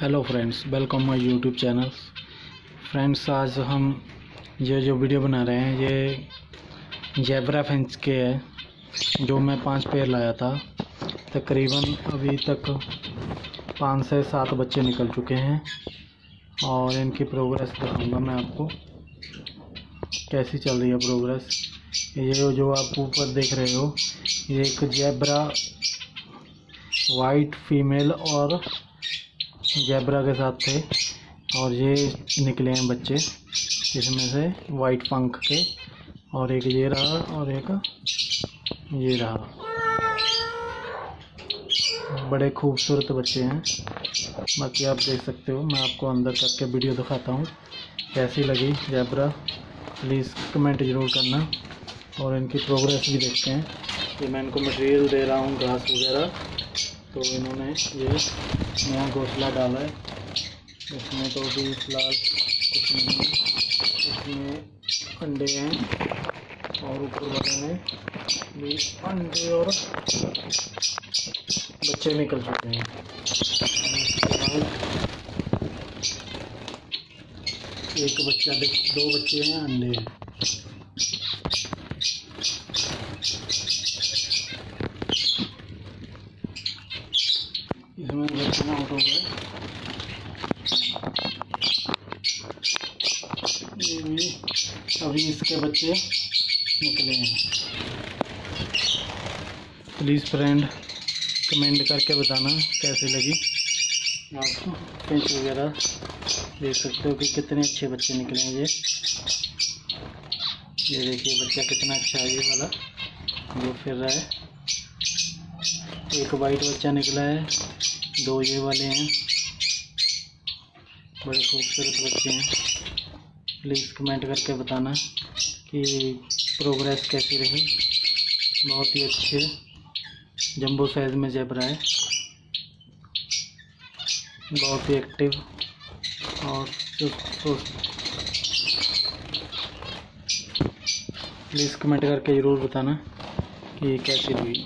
Hello friends welcome my YouTube channel friends आज हम ये जो वीडियो बना रहे हैं, ये जेबरा फेंस के है, जो मैं पाँच पेड़ लाया था। तकरीबन अभी तक पाँच से सात बच्चे निकल चुके हैं और इनकी प्रोग्रेस दिखाऊँगा मैं आपको। कैसी चल रही है प्रोग्रेस ये जो आप ऊपर देख रहे हो, ये एक जेबरा वाइट फीमेल और जैबरा के साथ थे। और ये निकले हैं बच्चे इसमें से वाइट पंख के और एक ये रहा और एक ये रहा। बड़े खूबसूरत बच्चे हैं। बाकी आप देख सकते हो, मैं आपको अंदर करके वीडियो दिखाता हूँ। कैसी लगी जैबरा? प्लीज़ कमेंट ज़रूर करना और इनकी प्रोग्रेस भी देखते हैं। कि मैं इनको मटेरियल दे रहा हूँ, घास वगैरह। तो इन्होंने ये नया घोसला डाला है। इसमें तो अभी फ़िलहाल कुछ नहीं है। इसमें अंडे हैं और ऊपर वाले में भी अंडे और बच्चे निकल चुके हैं। एक बच्चा, दो बच्चे हैं, अंडे हैं। इसमें बच्चे आउट हो गए ये भी अभी इसके बच्चे निकले हैं। प्लीज़ फ्रेंड कमेंट करके बताना कैसे लगी। आपको पेंच वगैरह देख सकते हो कि कितने अच्छे बच्चे निकले हैं ये। ये देखिए बच्चा कितना अच्छा है ये वाला। जो फिर रहा है। एक वाइट बच्चा निकला है। दो ये वाले हैं। बड़े खूबसूरत बच्चे हैं। प्लीज़ कमेंट करके बताना कि प्रोग्रेस कैसी रही। बहुत ही अच्छे। जंबो साइज़ में जेबरा है। बहुत ही एक्टिव और प्लीज़ कमेंट करके ज़रूर बताना कि कैसी हुई